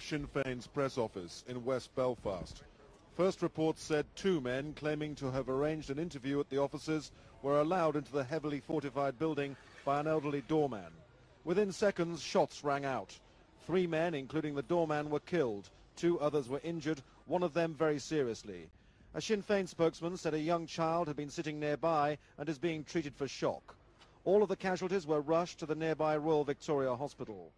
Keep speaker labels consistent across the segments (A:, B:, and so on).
A: Sinn Féin's press office in West Belfast. First reports said two men claiming to have arranged an interview at the offices were allowed into the heavily fortified building by an elderly doorman. Within seconds, shots rang out. Three men, including the doorman, were killed. Two others were injured, one of them very seriously. A Sinn Féin spokesman said a young child had been sitting nearby and is being treated for shock. All of the casualties were rushed to the nearby Royal Victoria Hospital.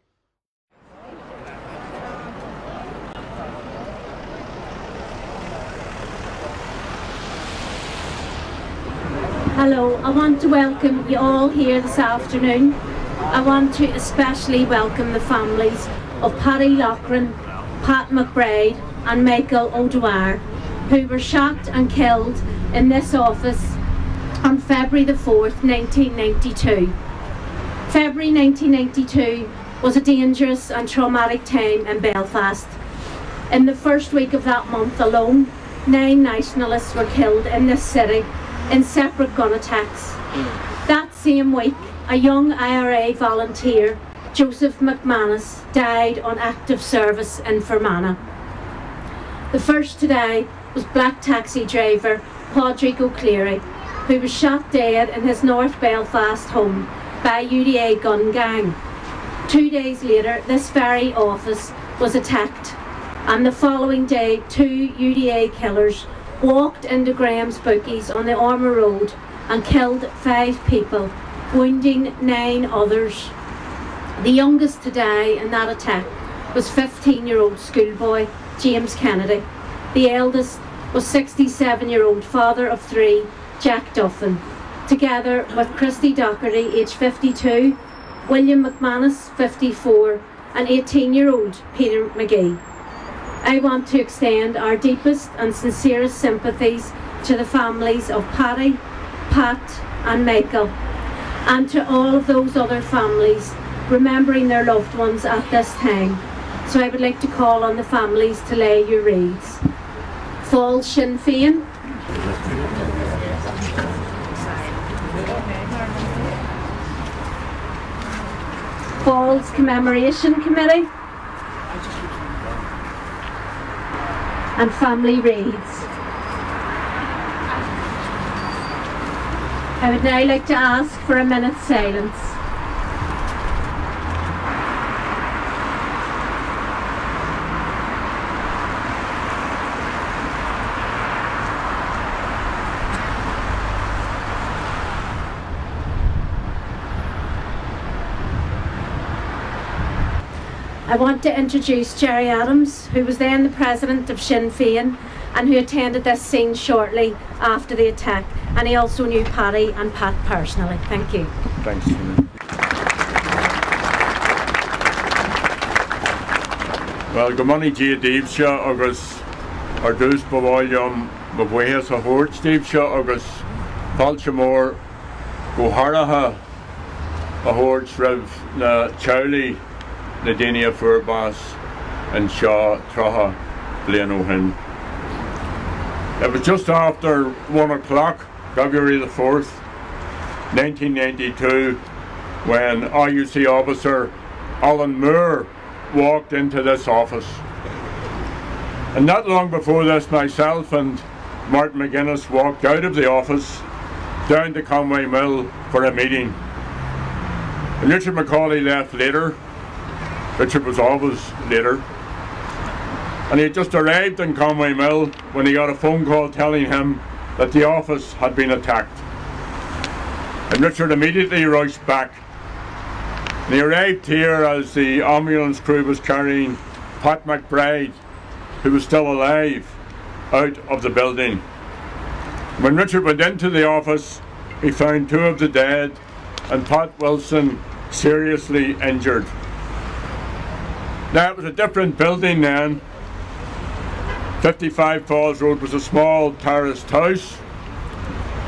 B: Hello, I want to welcome you all here this afternoon. I want to especially welcome the families of Paddy Loughran, Pat McBride and Michael O'Dwyer who were shot and killed in this office on February the 4th, 1992. February 1992 was a dangerous and traumatic time in Belfast. In the first week of that month alone, nine nationalists were killed in this city in separate gun attacks. That same week, a young IRA volunteer, Joseph McManus, died on active service in Fermanagh. The first today was black taxi driver Padraig O'Clery, who was shot dead in his North Belfast home by UDA gun gang. Two days later, this very office was attacked, and the following day, two UDA killers walked into Graham's Bookies on the Ormeau Road and killed five people, wounding nine others. The youngest to die in that attack was 15-year-old schoolboy James Kennedy. The eldest was 67-year-old father of three, Jack Duffin, together with Christy Doherty, aged 52, William McManus, 54, and 18-year-old Peter McGee. I want to extend our deepest and sincerest sympathies to the families of Paddy, Pat and Michael, and to all of those other families remembering their loved ones at this time. So I would like to call on the families to lay your wreaths. Fall Sinn Féin. Falls Commemoration Committee. And Family reads. I would now like to ask for a minute's silence. I want to introduce Gerry Adams, who was then the president of Sinn Féin and who attended this scene shortly after the attack. And he also knew Paddy and Pat personally. Thank you.
C: Thanks, Tina. Well, go to you, Dave Shaw, agus ar dús bhhailm go bhuihes a thuirt Steve seo agus fáilte mór go háirithe a thuirt raibh na tealaí na daine a furbás an seo trotha blian ó hin. It was just after one o'clock, February the 4th, 1992, when RUC officer Alan Moore walked into this office. And not long before this, myself and Martin McGuinness walked out of the office down to Conway Mill for a meeting. Richard McAuley left later. Richard was always later. And he had just arrived in Conway Mill when he got a phone call telling him that the office had been attacked. And Richard immediately rushed back and he arrived here as the ambulance crew was carrying Pat McBride, who was still alive, out of the building. When Richard went into the office, he found two of the dead and Pat Wilson seriously injured. Now it was a different building then. 55 Falls Road was a small terraced house.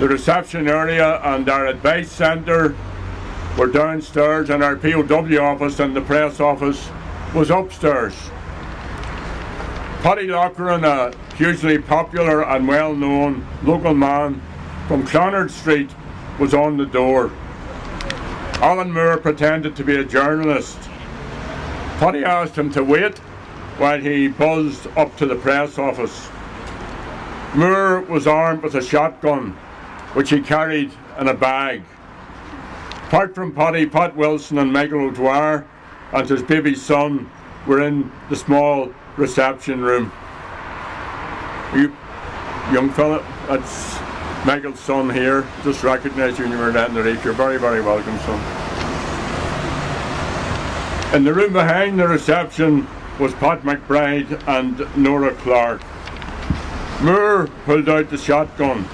C: The reception area and our advice centre were downstairs and our POW office and the press office was upstairs. Paddy Loughran, a hugely popular and well-known local man from Clonard Street, was on the door. Alan Moore pretended to be a journalist. Paddy asked him to wait while he buzzed up to the press office. Moore was armed with a shotgun, which he carried in a bag. Apart from Paddy, Pat Wilson and Michael O'Dwyer and his baby son were in the small reception room. You young fella, that's Michael's son here. Just recognise you when you were down the reach. You're very, very welcome, son. In the room behind the reception was Pat McBride and Nora Larkin. Moore pulled out the shotgun.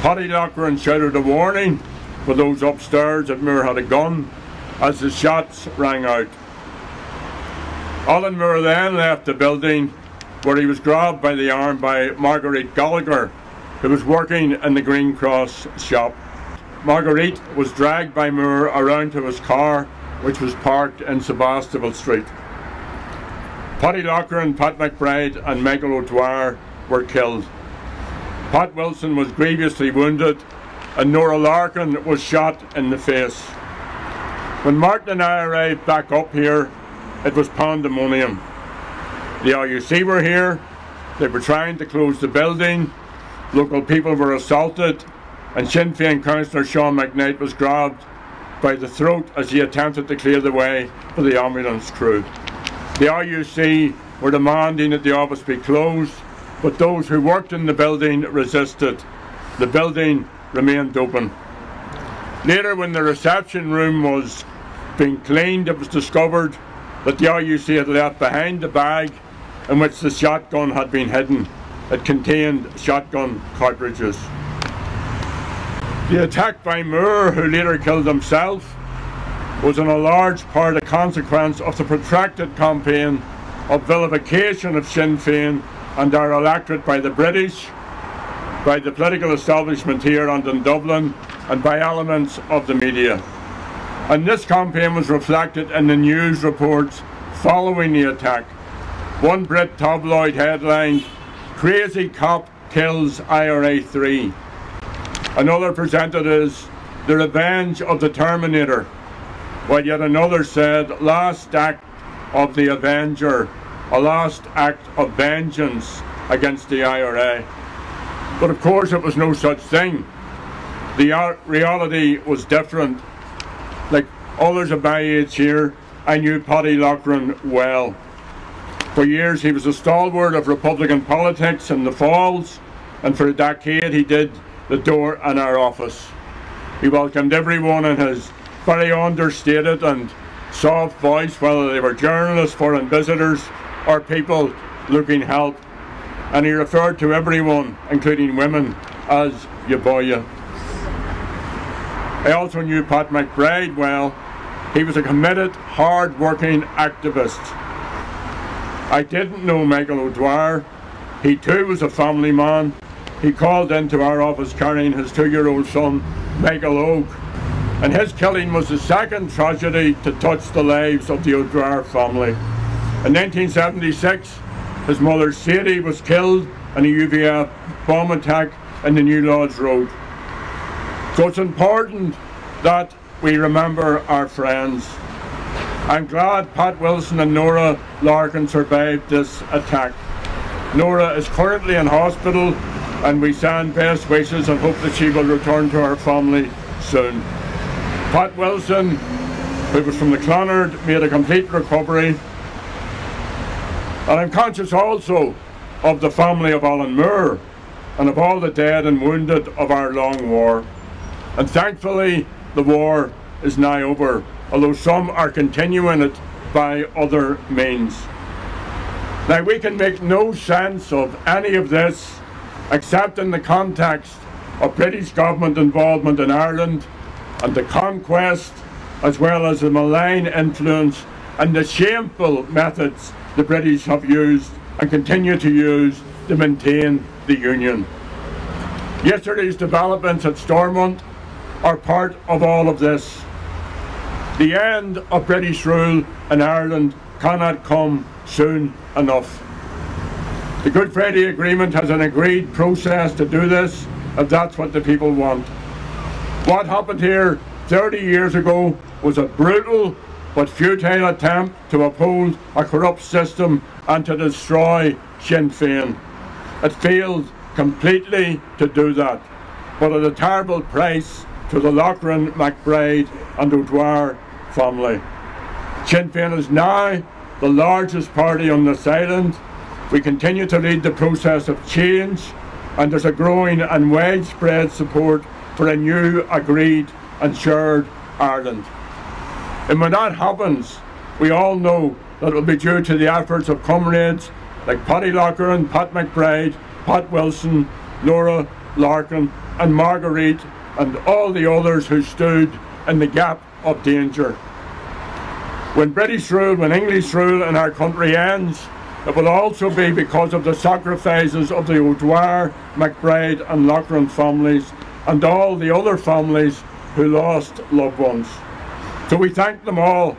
C: Paddy Loughran shouted a warning for those upstairs that Moore had a gun as the shots rang out. Alan Moore then left the building where he was grabbed by the arm by Marguerite Gallagher who was working in the Green Cross shop. Marguerite was dragged by Moore around to his car which was parked in Sebastopol Street. Paddy Loughran, Pat McBride and Michael O'Dwyer were killed. Pat Wilson was grievously wounded and Nora Larkin was shot in the face. When Martin and I arrived back up here, it was pandemonium. The RUC were here, they were trying to close the building, local people were assaulted, and Sinn Féin councillor Sean McKnight was grabbed by the throat as he attempted to clear the way for the ambulance crew. The RUC were demanding that the office be closed, but those who worked in the building resisted. The building remained open. Later, when the reception room was being cleaned, it was discovered that the RUC had left behind the bag in which the shotgun had been hidden. It contained shotgun cartridges. The attack by Moore, who later killed himself, was in a large part a consequence of the protracted campaign of vilification of Sinn Féin and our electorate by the British, by the political establishment here and in Dublin, and by elements of the media. And this campaign was reflected in the news reports following the attack. One Brit tabloid headlined, Crazy Cop Kills IRA 3. Another presented as The Revenge of the Terminator, while yet another said, Last Act of the Avenger, a last act of vengeance against the IRA. But of course it was no such thing. The reality was different. Like others of my age here, I knew Paddy Loughran well. For years he was a stalwart of Republican politics in the Falls, and for a decade he did the door in our office. He welcomed everyone in his very understated and soft voice, whether they were journalists, foreign visitors, or people looking help. And he referred to everyone, including women, as Yaboya. I also knew Pat McBride well. He was a committed, hard-working activist. I didn't know Michael O'Dwyer. He too was a family man. He called into our office carrying his two-year-old son, Michael Óg. And his killing was the second tragedy to touch the lives of the O'Dwyer family. In 1976, his mother Sadie was killed in a UVF bomb attack in the New Lodge Road. So it's important that we remember our friends. I'm glad Pat Wilson and Nora Larkin survived this attack. Nora is currently in hospital and we send best wishes and hope that she will return to her family soon. Pat Wilson, who was from the Clonard, made a complete recovery and I'm conscious also of the family of Alan Moore and of all the dead and wounded of our long war. And thankfully, the war is now over, although some are continuing it by other means. Now, we can make no sense of any of this except in the context of British government involvement in Ireland and the conquest, as well as the malign influence and the shameful methods the British have used and continue to use to maintain the Union. Yesterday's developments at Stormont are part of all of this. The end of British rule in Ireland cannot come soon enough. The Good Friday Agreement has an agreed process to do this, if that's what the people want. What happened here 30 years ago was a brutal but futile attempt to uphold a corrupt system and to destroy Sinn Féin. It failed completely to do that, but at a terrible price to the Loughran, McBride and O'Dwyer family. Sinn Féin is now the largest party on this island. We continue to lead the process of change and there's a growing and widespread support for a new agreed and shared Ireland. And when that happens, we all know that it will be due to the efforts of comrades like Paddy Loughran, Pat McBride, Pat Wilson, Nora Larkin and Marguerite and all the others who stood in the gap of danger. When British rule, when English rule in our country ends, it will also be because of the sacrifices of the O'Dwyer, McBride and Loughran families and all the other families who lost loved ones. So we thank them all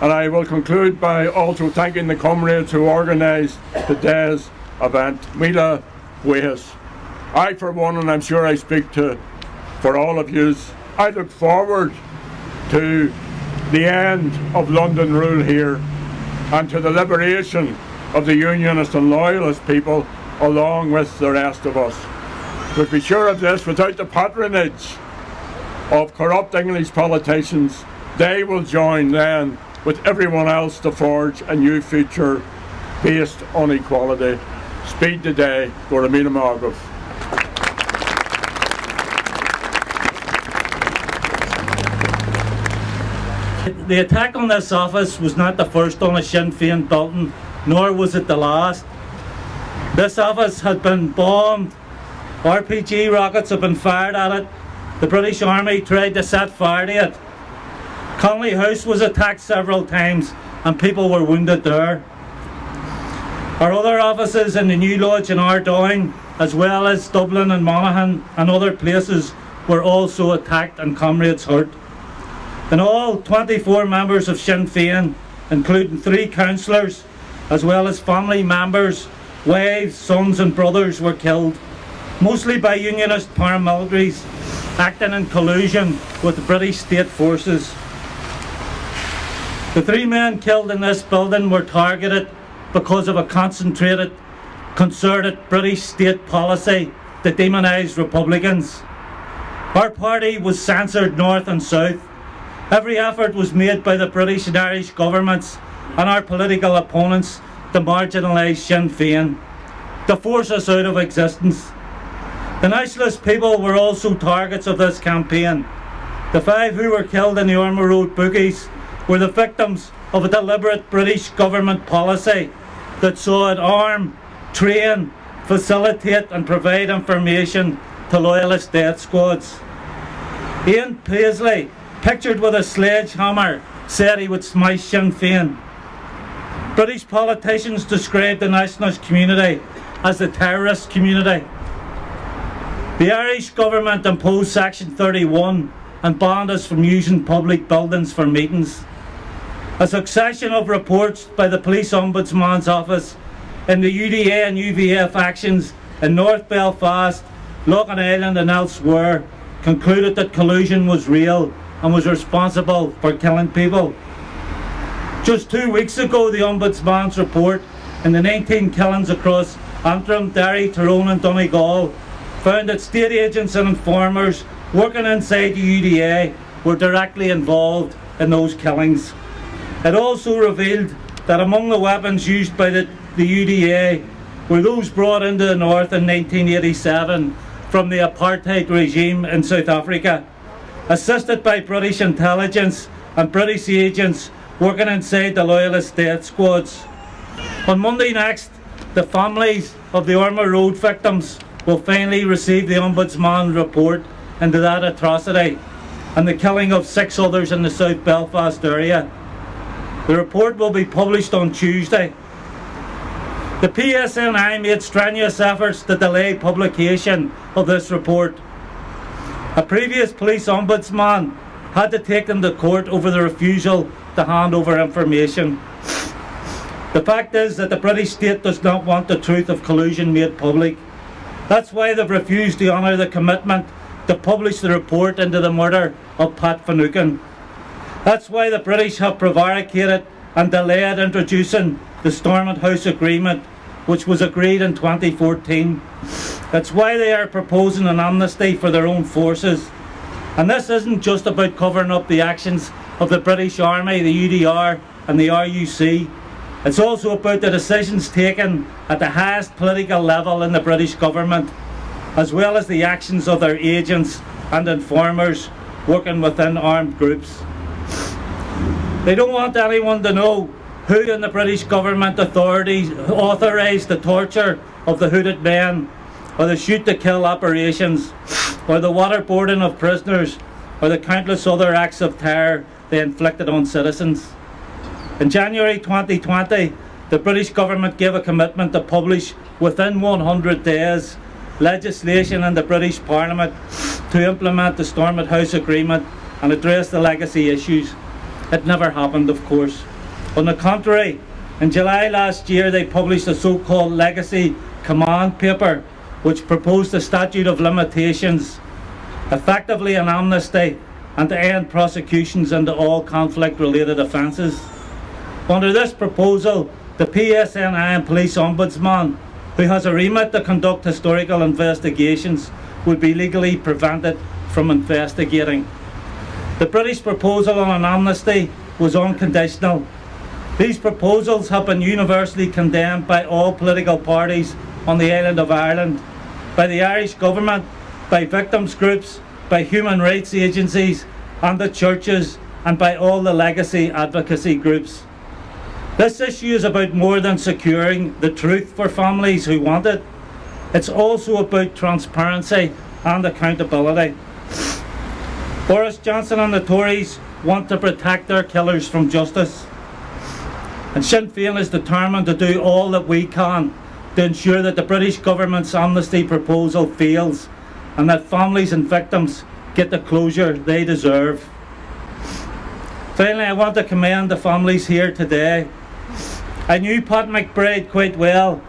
C: and I will conclude by also thanking the comrades who organised today's event. Mila Buejas. I for one and I'm sure I speak to for all of you, I look forward to the end of London rule here and to the liberation of the Unionist and Loyalist people along with the rest of us. But be sure of this, without the patronage of corrupt English politicians, they will join then with everyone else to forge a new future based on equality. Speed the day, Goramina Margaret.
D: The attack on this office was not the first on a Sinn Féin Dalton, nor was it the last. This office had been bombed, RPG rockets had been fired at it, the British Army tried to set fire to it. Connolly House was attacked several times and people were wounded there. Our other offices in the New Lodge in Ardoyne, as well as Dublin and Monaghan and other places, were also attacked and comrades hurt. In all, 24 members of Sinn Féin, including three councillors, as well as family members, wives, sons and brothers were killed, mostly by Unionist paramilitaries acting in collusion with the British state forces. The three men killed in this building were targeted because of a concentrated, concerted British state policy that demonised Republicans. Our party was censored north and south Every effort was made by the British and Irish governments and our political opponents to marginalise Sinn Féin, to force us out of existence. The nationalist people were also targets of this campaign. The five who were killed in the Ormeau Road bookies were the victims of a deliberate British government policy that saw it arm, train, facilitate and provide information to loyalist death squads. Ian Paisley pictured with a sledgehammer, said he would smash Sinn Féin. British politicians described the nationalist community as the terrorist community. The Irish government imposed Section 31 and banned us from using public buildings for meetings. A succession of reports by the Police Ombudsman's Office in the UDA and UVF actions in North Belfast, Loughinisland and elsewhere concluded that collusion was real and was responsible for killing people. Just two weeks ago, the Ombudsman's report in the 19 killings across Antrim, Derry, Tyrone and Donegal found that state agents and informers working inside the UDA were directly involved in those killings. It also revealed that among the weapons used by the, the UDA were those brought into the north in 1987 from the apartheid regime in South Africa assisted by British intelligence and British agents working inside the Loyalist death squads. On Monday next, the families of the Ormeau Road victims will finally receive the Ombudsman report into that atrocity and the killing of six others in the South Belfast area. The report will be published on Tuesday. The PSNI made strenuous efforts to delay publication of this report a previous police ombudsman had to take them to court over the refusal to hand over information. The fact is that the British state does not want the truth of collusion made public. That's why they've refused to honour the commitment to publish the report into the murder of Pat Finucane. That's why the British have prevaricated and delayed introducing the Stormont House Agreement, which was agreed in 2014. That's why they are proposing an amnesty for their own forces. And this isn't just about covering up the actions of the British Army, the UDR and the RUC. It's also about the decisions taken at the highest political level in the British government, as well as the actions of their agents and informers working within armed groups. They don't want anyone to know who in the British government authorities authorised the torture of the hooded men, or the shoot to kill operations, or the waterboarding of prisoners, or the countless other acts of terror they inflicted on citizens. In January 2020, the British government gave a commitment to publish within 100 days legislation in the British Parliament to implement the Stormont House Agreement and address the legacy issues. It never happened, of course. On the contrary, in July last year, they published a so-called legacy command paper, which proposed a statute of limitations, effectively an amnesty, and to end prosecutions into all conflict-related offences. Under this proposal, the PSNI and Police Ombudsman, who has a remit to conduct historical investigations, would be legally prevented from investigating. The British proposal on an amnesty was unconditional. These proposals have been universally condemned by all political parties on the island of Ireland, by the Irish government, by victims groups, by human rights agencies and the churches, and by all the legacy advocacy groups. This issue is about more than securing the truth for families who want it. It's also about transparency and accountability. Boris Johnson and the Tories want to protect their killers from justice. And Sinn Féin is determined to do all that we can to ensure that the British government's amnesty proposal fails and that families and victims get the closure they deserve. Finally, I want to commend the families here today. I knew Pat McBride quite well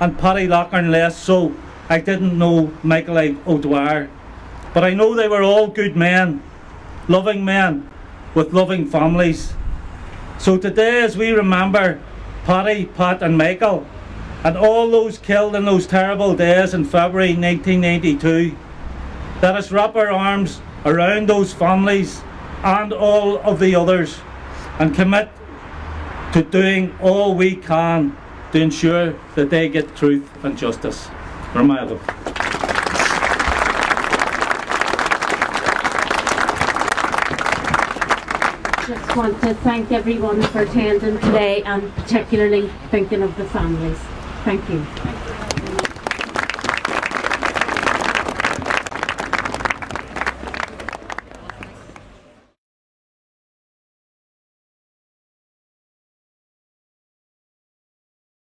D: and Paddy Loughran less so. I didn't know Michael O'Dwyer. But I know they were all good men, loving men with loving families. So today, as we remember Paddy, Pat, and Michael, and all those killed in those terrible days in February 1992, let us wrap our arms around those families and all of the others and commit to doing all we can to ensure that they get truth and justice. Reminder.
B: just want to thank everyone for attending today and particularly thinking of the families. Thank you.